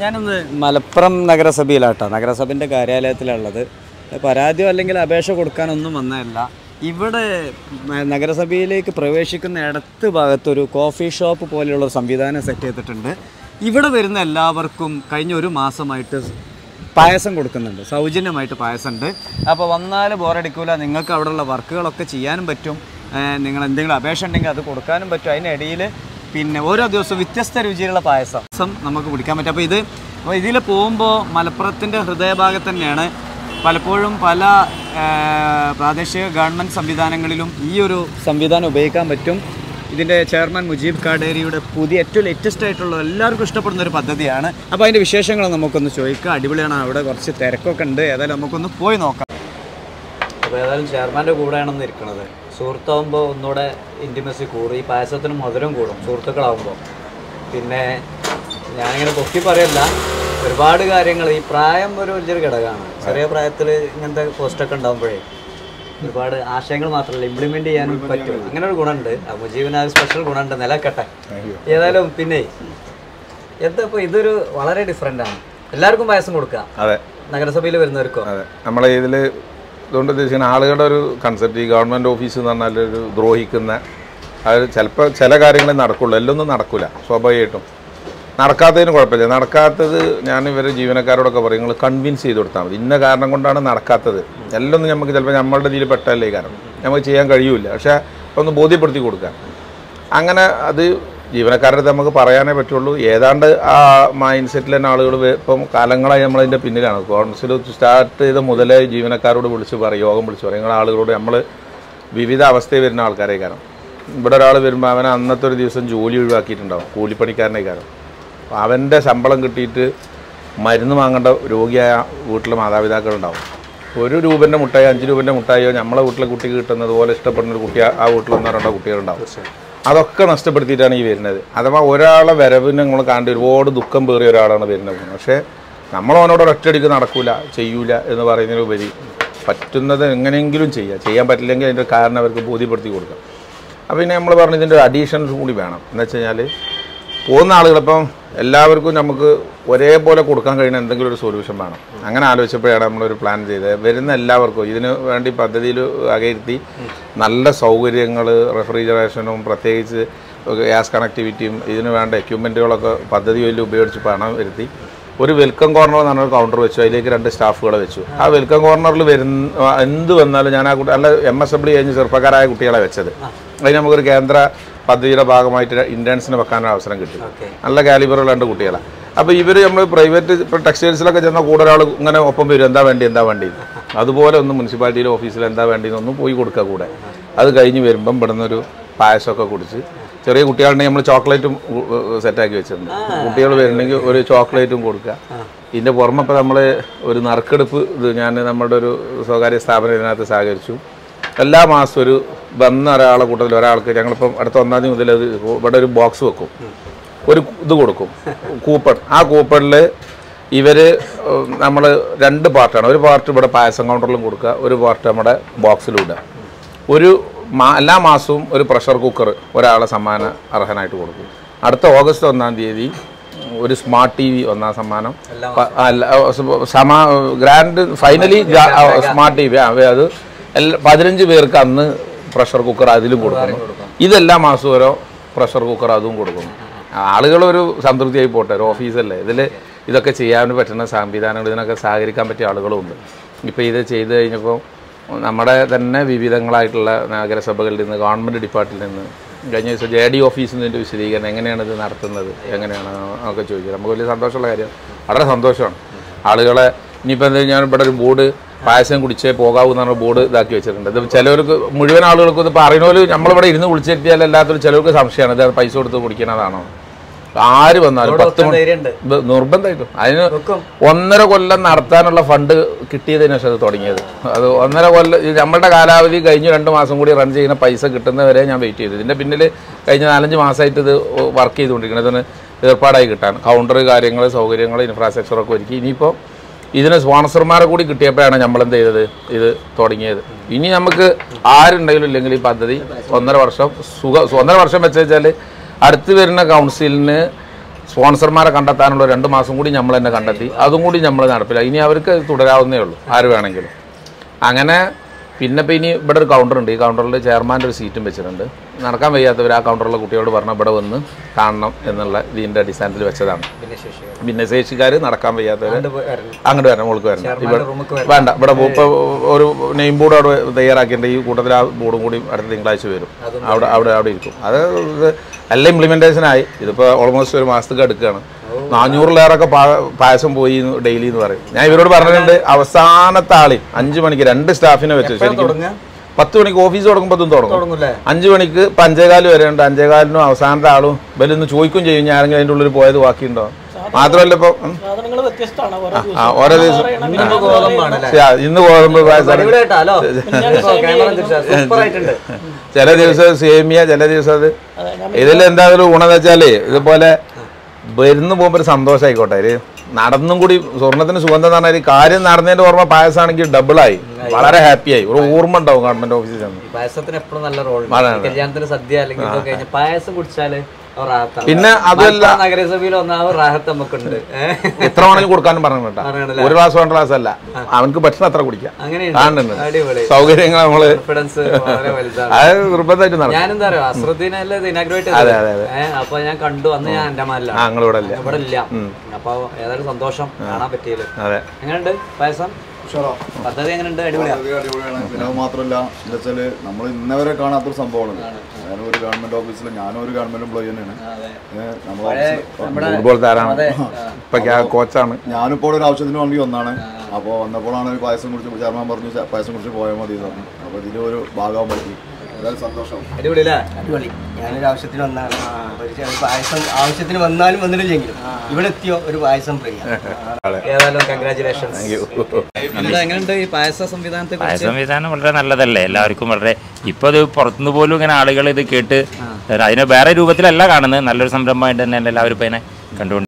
ഞാനൊന്ന് മലപ്പുറം നഗരസഭയിലാട്ടോ. നഗരസഭന്റെ കാര്യാലയത്തിലുള്ളത്. പരാതിയോ അല്ലെങ്കിൽ അപേക്ഷ കൊടുക്കാനൊന്നും വന്നതല്ല. ഇവിടെ നഗരസഭയിലേക്ക് പ്രവേശിക്കുന്ന ഇടത്ത് ഭാഗത്തൊരു കോഫി ഷോപ്പ് പോലെയുള്ള സംവിധാനം സെറ്റ് ചെയ്തിട്ടുണ്ട്. ഇവിടെ വരുന്ന എല്ലാവർക്കും കഴിഞ്ഞ ഒരു മാസമായിട്ട് പായസം കൊടുക്കുന്നുണ്ട്. സൗജന്യമായിട്ട് പായസം ഉണ്ട് അപ്പോൾ വന്നാൽ ബോറടിക്കൂല. നിങ്ങൾക്ക് അവിടെയുള്ള വർക്കുകളൊക്കെ ചെയ്യാനും പറ്റും. നിങ്ങൾ എന്തെങ്കിലും അപേക്ഷ ഉണ്ടെങ്കിൽ അത് കൊടുക്കാനും പറ്റും. അതിനിടയിൽ പിന്നെ ഓരോ ദിവസവും വ്യത്യസ്ത രുചിയിലുള്ള പായസം. നമുക്ക് കുടിക്കാൻ പറ്റും. അപ്പോൾ ഇത് അപ്പോൾ ഇതിൽ പോകുമ്പോൾ മലപ്പുറത്തിന്റെ ഹൃദയഭാഗത്ത് തന്നെയാണ്. പലപ്പോഴും പല പ്രാദേശിക ഗവൺമെന്റ് സംവിധാനങ്ങളിലും ഈ ഒരു സംവിധാനം ഉപയോഗിക്കാൻ പറ്റും. ഇതിന്റെ ചെയർമാൻ മുജീബ് കാടേരിയുടെ പുതിയ ഏറ്റവും ലേറ്റസ്റ്റ് ആയിട്ടുള്ള എല്ലാവർക്കും ഇഷ്ടപ്പെടുന്ന ഒരു പദ്ധതിയാണ്. അപ്പോൾ അതിന്റെ വിശേഷങ്ങൾ നമുക്കൊന്ന് ചോദിക്കാം. അടിപൊളിയാണ്. അവിടെ കുറച്ച് തിരക്കൊക്കെ ഉണ്ട്. ഏതായാലും നമുക്കൊന്ന് പോയി നോക്കാം. അപ്പോൾ ഏതായാലും ചെയർമാന്റെ കൂടെയാണെന്ന് ഇരിക്കുന്നത് സുഹൃത്താവുമ്പോൾ ഒന്നുകൂടെ ഇന്റിമസി കൂടും. ഈ പായസത്തിന് മധുരം കൂടും സുഹൃത്തുക്കളാവുമ്പോൾ. പിന്നെ ഞാനിങ്ങനെ പൊക്കി പറയല്ല ഒരുപാട് കാര്യങ്ങൾ. ഈ പ്രായം ഒരു വലിയൊരു ഘടകമാണ്. ചെറിയ പ്രായത്തിൽ ഇങ്ങനത്തെ പോസ്റ്റൊക്കെ ഉണ്ടാകുമ്പോഴേ ഒരുപാട് ആശയങ്ങൾ മാത്രമല്ല ഇംപ്ലിമെന്റ് ചെയ്യാൻ പറ്റും. അങ്ങനെ ഒരു ഗുണമുണ്ട്. മുജീബിന് ആ സ്പെഷ്യൽ ഗുണമുണ്ട്. നിലക്കട്ടെ. ഏതായാലും പിന്നെ എന്താ ഇപ്പോൾ ഇതൊരു വളരെ ഡിഫറെന്റ് ആണ്. എല്ലാവർക്കും പായസം കൊടുക്കുക. അതെ. നഗരസഭയിൽ വരുന്നവർക്കോ? അതെ. നമ്മളെ ഇതിൽ ഇതുകൊണ്ട് ഉദ്ദേശിക്കുന്ന ആളുകളുടെ ഒരു കൺസെപ്റ്റ് ഈ ഗവൺമെന്റ് ഓഫീസ് എന്ന് പറഞ്ഞാൽ ഒരു ദ്രോഹിക്കുന്ന അത് ചിലപ്പോൾ ചില കാര്യങ്ങളെ നടക്കുള്ളൂ. ഒന്നും നടക്കില്ല സ്വാഭാവികമായിട്ടും. നടക്കാത്തതിന് കുഴപ്പമില്ല. നടക്കാത്തത് ഞാൻ ഇവരെ ജീവനക്കാരോടൊക്കെ പറയും നിങ്ങൾ കൺവിൻസ് ചെയ്ത് കൊടുത്താൽ മതി. ഇന്ന കാരണം കൊണ്ടാണ് നടക്കാത്തത്. എല്ലാം നമുക്ക് ചിലപ്പോൾ നമ്മളുടെ ഇതിൽ പെട്ടല്ലേ കാരണം. നമുക്ക് ചെയ്യാൻ കഴിയൂല പക്ഷേ ഒന്ന് ബോധ്യപ്പെടുത്തി കൊടുക്കാം അങ്ങനെ അത് ജീവനക്കാരുടെ നമുക്ക് പറയാനേ പറ്റുള്ളൂ. ഏതാണ്ട് ആ മൈൻഡ് സെറ്റിൽ തന്നെ ആളുകൾ ഇപ്പം കാലങ്ങളായി നമ്മളതിന്റെ പിന്നിലാണ്. കൗൺസിൽ സ്റ്റാർട്ട് ചെയ്ത മുതലേ ജീവനക്കാരോട് വിളിച്ച് പറയും യോഗം വിളിച്ച് പറയും. നിങ്ങളെ ആളുകളോട് നമ്മൾ വിവിധ അവസ്ഥയിൽ വരുന്ന ആൾക്കാരെ കാരണം. ഇവിടെ ഒരാൾ വരുമ്പോൾ അവൻ അന്നത്തെ ഒരു ദിവസം ജോലി ഒഴിവാക്കിയിട്ടുണ്ടാവും കൂലിപ്പണിക്കാരനെ കാരണം. അവന്റെ ശമ്പളം കിട്ടിയിട്ട് മരുന്ന് വാങ്ങേണ്ട രോഗിയായ വീട്ടിലെ മാതാപിതാക്കളുണ്ടാവും. ഒരു രൂപന്റെ മുട്ടായി അഞ്ച് രൂപന്റെ മുട്ടായോ നമ്മളെ വീട്ടിലെ കുട്ടിക്ക് കിട്ടുന്നത് പോലെ ഇഷ്ടപ്പെടുന്ന ഒരു കുട്ടി ആ വീട്ടിൽ ഒന്നോ കുട്ടികളുണ്ടാവും. അതൊക്കെ നഷ്ടപ്പെടുത്തിയിട്ടാണ് ഈ വരുന്നത്. അഥവാ ഒരാളെ വരവിന് നമ്മൾ കണ്ട് ഒരുപാട് ദുഃഖം പേറിയ ഒരാളാണ് വരുന്നത് പക്ഷേ നമ്മൾ അവനോട് ഒറ്റയടിക്ക് നടക്കൂല ചെയ്യൂല എന്ന് പറയുന്നതിനുപരി പറ്റുന്നത് എങ്ങനെയെങ്കിലും ചെയ്യുക ചെയ്യാൻ പറ്റില്ലെങ്കിൽ അതിന്റെ കാരണം അവർക്ക് ബോധ്യപ്പെടുത്തി കൊടുക്കാം. അപ്പോൾ പിന്നെ നമ്മൾ പറഞ്ഞു ഇതിന്റെ ഒരു അഡീഷണൽ കൂടി വേണം. എന്ന് വെച്ച് കഴിഞ്ഞാൽ പോകുന്ന ആളുകളിപ്പം എല്ലാവർക്കും നമുക്ക് ഒരേപോലെ കൊടുക്കാൻ കഴിയുന്ന എന്തെങ്കിലും ഒരു സൊല്യൂഷൻ വേണം. അങ്ങനെ ആലോചിച്ചപ്പോഴാണ് നമ്മളൊരു പ്ലാൻ ചെയ്തത്. വരുന്ന എല്ലാവർക്കും ഇതിന് വേണ്ടി പദ്ധതിയിൽ വകയിരുത്തി നല്ല സൗകര്യങ്ങൾ റെഫ്രിജറേഷനും പ്രത്യേകിച്ച് ഗ്യാസ് കണക്ടിവിറ്റിയും ഇതിന് വേണ്ട എക്യുപ്മെന്റുകളൊക്കെ പദ്ധതി വലിയ ഉപയോഗിച്ച് പണം വരുത്തി. ഒരു വെൽക്കം കോർണർ എന്ന് പറഞ്ഞൊരു കൗണ്ടർ വെച്ചു. അതിലേക്ക് രണ്ട് സ്റ്റാഫുകളെ വെച്ചു. ആ വെൽക്കം കോർണറിൽ വരുന്ന എന്ത് വന്നാലും ഞാൻ ആ കുട്ടി നല്ല എം എസ് ഡബ്ല്യു കഴിഞ്ഞ് ചെറുപ്പക്കാരായ കുട്ടികളെ വെച്ചത്. അതിന് നമുക്കൊരു കേന്ദ്ര പദ്ധതിയുടെ ഭാഗമായിട്ട് ഇന്റേൺസിന് വെക്കാനൊരു അവസരം കിട്ടി. നല്ല കാലിബറുള്ള രണ്ട് കുട്ടികളാണ് അപ്പോൾ ഇവർ നമ്മൾ പ്രൈവറ്റ് ഇപ്പോൾ ടെക്സ്റ്റൈൽസിലൊക്കെ ചെന്നാൽ കൂടെ ഒരാൾ ഇങ്ങനെ ഒപ്പം വരും. എന്താ വേണ്ടി എന്താ വേണ്ടി? അതുപോലെ ഒന്ന് മുനിസിപ്പാലിറ്റിയിലെ ഓഫീസിൽ എന്താ വേണ്ടി ഒന്ന് പോയി കൊടുക്കുക കൂടെ. അത് കഴിഞ്ഞ് വരുമ്പം ഇവിടെ ഒരു പായസമൊക്കെ കുടിച്ച് ചെറിയ കുട്ടികളുണ്ടെങ്കിൽ നമ്മൾ ചോക്ലേറ്റും സെറ്റാക്കി വെച്ചിട്ടുണ്ട്. കുട്ടികൾ വരുന്നെങ്കിൽ ഒരു ചോക്ലേറ്റും കൊടുക്കുക. ഇതിന്റെ പുറമെ ഇപ്പോൾ നമ്മൾ ഒരു നറുക്കെടുപ്പ് ഇത് ഞാൻ നമ്മുടെ ഒരു സ്വകാര്യ സ്ഥാപനം ഇതിനകത്ത് സഹകരിച്ചു. എല്ലാ മാസവും ഒരു വന്ന ഒരാളെ കൂട്ടത്തിൽ ഒരാൾക്ക് ഞങ്ങളിപ്പം അടുത്ത ഒന്നാം തീയതി മുതൽ അത് ഇവിടെ ഒരു ബോക്സ് വെക്കും. ഒരു ഇത് കൊടുക്കും. കൂപ്പൺ. ആ കൂപ്പണിൽ ഇവർ നമ്മൾ രണ്ട് പാർട്ടാണ്. ഒരു പാർട്ട് ഇവിടെ പായസം കൗണ്ടറിലും കൊടുക്കുക ഒരു പാർട്ട് നമ്മുടെ ബോക്സിലും ഇടുക. ഒരു മാ എല്ലാ മാസവും ഒരു പ്രഷർ കുക്കർ ഒരാളെ സമ്മാന അർഹനായിട്ട് കൊടുക്കും. അടുത്ത ഓഗസ്റ്റ് ഒന്നാം തീയതി ഒരു സ്മാർട്ട് ടി വി ഒന്നാം സമ്മാനം. സമാ ഗ്രാൻഡ് ഫൈനലി സ്മാർട്ട് ടി വി. അത് പതിനഞ്ച് പേർക്ക് അന്ന് പ്രഷർ കുക്കർ അതിലും കൊടുക്കുന്നു. ഇതെല്ലാം മാസം ഓരോ പ്രഷർ കുക്കർ അതും കൊടുക്കുന്നു. ആളുകൾ ഒരു സംതൃപ്തിയായി പോട്ടെ ഒരു ഓഫീസല്ലേ? ഇതിൽ ഇതൊക്കെ ചെയ്യാൻ പറ്റുന്ന സംവിധാനങ്ങൾ ഇതിനൊക്കെ സഹകരിക്കാൻ പറ്റിയ ആളുകളും ഉണ്ട് ഇപ്പോൾ ഇത് ചെയ്ത് കഴിഞ്ഞപ്പോൾ നമ്മുടെ തന്നെ വിവിധങ്ങളായിട്ടുള്ള നഗരസഭകളിൽ നിന്ന് ഗവൺമെന്റ് ഡിപ്പാർട്ട്മെന്റിൽ നിന്ന് കഴിഞ്ഞ ദിവസം ജെ ഡി ഓഫീസിൽ നിന്നിന്റെ വിശദീകരണം എങ്ങനെയാണ് ഇത് നടത്തുന്നത് എങ്ങനെയാണ് ഒക്കെ ചോദിച്ചത് നമുക്ക് വലിയ സന്തോഷമുള്ള കാര്യം. വളരെ സന്തോഷമാണ്. ആളുകളെ ഇനിയിപ്പോൾ എന്താ ഞാൻ ഇവിടെ ഒരു ബോർഡ് പായസം കുടിച്ചേ പോകാവൂ എന്ന് പറഞ്ഞ ബോർഡ് ഇതാക്കി വെച്ചിട്ടുണ്ട്. ഇത് ചിലവർക്ക് മുഴുവൻ ആളുകൾക്കും ഇത് പറയുന്ന പോലെ നമ്മളിവിടെ ഇരുന്ന് വിളിച്ചെത്തിയാൽ അല്ലാത്തൊരു ചിലവർക്ക് സംശയമാണ്. ഇത് പൈസ കൊടുത്ത് കുടിക്കണതാണോ? ആര് വന്നാലും പത്ത് നിർബന്ധമായിട്ടും. അതിന് ഒന്നര കൊല്ലം നടത്താനുള്ള ഫണ്ട് കിട്ടിയതിന് ശേഷം അത് തുടങ്ങിയത്. അത് ഒന്നര കൊല്ലം നമ്മളുടെ കാലാവധി കഴിഞ്ഞ് രണ്ട് മാസം കൂടി റൺ ചെയ്യുന്ന പൈസ കിട്ടുന്നവരെ ഞാൻ വെയിറ്റ് ചെയ്തു. ഇതിന്റെ പിന്നിൽ കഴിഞ്ഞ നാലഞ്ച് മാസമായിട്ട് ഇത് വർക്ക് ചെയ്തുകൊണ്ടിരിക്കുന്നത് ഇതിന് ഏർപ്പാടായി കിട്ടാൻ. കൗണ്ടർ കാര്യങ്ങൾ സൗകര്യങ്ങൾ ഇൻഫ്രാസ്ട്രക്ചറൊക്കെ ഒരുക്കി. ഇനിയിപ്പോൾ ഇതിന് സ്പോൺസർമാരെ കൂടി കിട്ടിയപ്പോഴാണ് നമ്മൾ എന്ത് ചെയ്തത്? ഇത് തുടങ്ങിയത്. ഇനി നമുക്ക് ആരുണ്ടെങ്കിലും ഇല്ലെങ്കിൽ ഈ പദ്ധതി ഒന്നര വർഷം സുഖ ഒന്നര വർഷം വെച്ച് വെച്ചാൽ അടുത്ത് വരുന്ന കൗൺസിലിന് സ്പോൺസർമാരെ കണ്ടെത്താനുള്ള രണ്ട് മാസം കൂടി നമ്മൾ തന്നെ കണ്ടെത്തി. അതും കൂടി നമ്മൾ നടപ്പില്ല ഇനി അവർക്ക് തുടരാവുന്നേ ഉള്ളൂ ആര് വേണമെങ്കിലും. അങ്ങനെ പിന്നെ ഇപ്പം ഇനി ഇവിടെ ഒരു കൗണ്ടർ ഉണ്ട്. ഈ കൗണ്ടറിൽ ചെയർമാന്റെ ഒരു സീറ്റും വെച്ചിട്ടുണ്ട്. നടക്കാൻ വയ്യാത്തവർ ആ കൗണ്ടറിലെ കുട്ടിയോട് പറഞ്ഞ ഇവിടെ വന്ന് കാണണം എന്നുള്ള ഇതിന്റെ അടിസ്ഥാനത്തിൽ വെച്ചതാണ്. ഭിന്നശേഷിക്കാർ നടക്കാൻ വയ്യാത്തവർ അങ്ങോട്ട് വരണം മോൾക്ക് വരണം ഇവിടെ വേണ്ട. ഇവിടെ ഇപ്പോൾ ഒരു നെയിം ബോർഡ് അവിടെ തയ്യാറാക്കിയിട്ടുണ്ട്. ഈ കൂട്ടത്തിൽ ആ ബോർഡും കൂടി അടുത്ത തിങ്കളാഴ്ച വരും. അവിടെ അവിടെ അവിടെ ഇരിക്കും. അത് എല്ലാം ഇംപ്ലിമെന്റേഷൻ ആയി. ഇതിപ്പോൾ ഓൾമോസ്റ്റ് ഒരു മാസത്തേക്ക് എടുക്കുകയാണ് നാനൂറിലേറൊക്കെ ഒക്കെ പായസം പോയി ഡെയിലി എന്ന് പറയും. ഞാൻ ഇവരോട് പറഞ്ഞിട്ടുണ്ട് അവസാനത്തെ ആളി അഞ്ച് മണിക്ക് രണ്ട് സ്റ്റാഫിനെ വെച്ച് ശരിക്കും പത്ത് മണിക്ക് ഓഫീസ് തുടങ്ങുമ്പോൾ അതും തുടങ്ങും. അഞ്ച് മണിക്ക് ഇപ്പം അഞ്ചേകാൽ വരെ ഉണ്ട്. അഞ്ചേകാലിനും അവസാനത്തെ ആളും ബലൊന്ന് ചോദിക്കും ചെയ്യും ഞാൻ ആരെങ്കിലും അതിന്റെ ഉള്ളിൽ പോയത് ബാക്കിയുണ്ടോ? മാത്രമല്ല ഇപ്പൊ ഓരോ ആ ഓരോ ദിവസം. ഇന്ന് ഗോതമ്പ് ചില ദിവസം സേമിയ ചില ദിവസം അത് ഇതിൽ എന്താ ഒരു ഗുണമെന്ന് വെച്ചാൽ ഇതുപോലെ വരുന്ന് പോകുമ്പോൾ ഒരു സന്തോഷമായിക്കോട്ടെ ഒരു നടന്നും കൂടി സ്വർണത്തിന് സുഗന്ധം എന്ന് പറഞ്ഞാൽ കാര്യം നടന്നതിന്റെ ഓർമ്മ പായസമാണെങ്കിൽ ഡബിളായി വളരെ ഹാപ്പിയായി ഒരു ഓർമ്മ ഉണ്ടാവും ഗവൺമെന്റ് ഓഫീസിൽ ചെന്ന്. പായസത്തിന് എപ്പോഴും നല്ല റോൾ. കല്യാണത്തിന് സദ്യ അല്ലെങ്കിൽ പായസം കുടിച്ചാൽ. പിന്നെ അതല്ല നഗരസഭയിൽ ഒന്നാമത് റാഹത്ത് നമുക്കുണ്ട്. ഏഹ്? എത്ര വേണമെങ്കിലും കൊടുക്കാനും പറഞ്ഞു കേട്ടോ. ഒരു ഗ്ലാസ് രണ്ട് ഗ്ലാസ് അല്ല അവനക്ക് പറ്റുന്ന അത്ര കുടിക്കാം. സൗകര്യങ്ങൾ നമ്മൾ അത് നിർബന്ധമായിട്ട് നടക്കും. ഞാനെന്താ അറിയോ? അസ്രദ്ദീനല്ലേ ഇനാഗ്രേറ്റ് അതെ, അതെ, അതെ. അപ്പൊ ഞാൻ കണ്ടു. അന്ന് ഞാൻ എന്റെ ഇല്ല. ഇവിടെ ഇല്ല. അപ്പൊ ഏതായാലും സന്തോഷം. കാണാൻ പറ്റിയല്ലോ. അതെ. എങ്ങനെയുണ്ട്? പായസം? പദ്ധതി എങ്ങനെയുണ്ട് അടിപൊളിയാണ്. പിന്നെ അത് മാത്രമല്ല എന്താ വെച്ചാൽ നമ്മൾ ഇന്നവരെ കാണാത്തൊരു സംഭവമാണ് ഞാനും ഒരു ഗവൺമെന്റ് ഓഫീസിൽ ഞാനും ഒരു ഗവൺമെന്റ് എംപ്ലോയി തന്നെയാണ്. ഫുട്ബോൾ താരമാണ് ഇപ്പൊ കോച്ചാണ് ഞാനിപ്പോൾ ഒരു ആവശ്യത്തിന് വേണ്ടി ഒന്നാണ് അപ്പോൾ വന്നപ്പോഴാണ് ഒരു പായസം കുറിച്ച് ചെയർമാൻ പറഞ്ഞു "ചെ- പായസം കുടിച്ച് പോയാൽ മതി പറഞ്ഞു. അപ്പോൾ ഇതിന്റെ ഒരു ഭാഗമാകാൻ പറ്റി. അടിപൊളി അല്ലേ അടിപൊളി. ഞാനൊരു ആവശ്യത്തിന് വന്നാണ് പായസം ആവശ്യത്തിന് വന്നാലും വന്നിട്ടില്ലെങ്കിലും ഇവിടെ എത്തിയോ ഒരു പായസം ഫ്രീ ഏതായാലും കൺഗ്രാചുലേഷൻസ് എന്താ എങ്ങനെയുണ്ട് ഈ പായസ സംവിധാനത്തെ സംവിധാനം വളരെ നല്ലതല്ലേ? എല്ലാവർക്കും വളരെ ഇപ്പൊ ഇത് പുറത്തുനിന്ന് പോലും ഇങ്ങനെ ആളുകൾ ഇത് കേട്ട് അതിനെ വേറെ രൂപത്തിലല്ല കാണുന്നത്. നല്ലൊരു സംരംഭമായിട്ട് തന്നെ എല്ലാവരും ഇപ്പം അതിനെ കണ്ടുകൊണ്ട്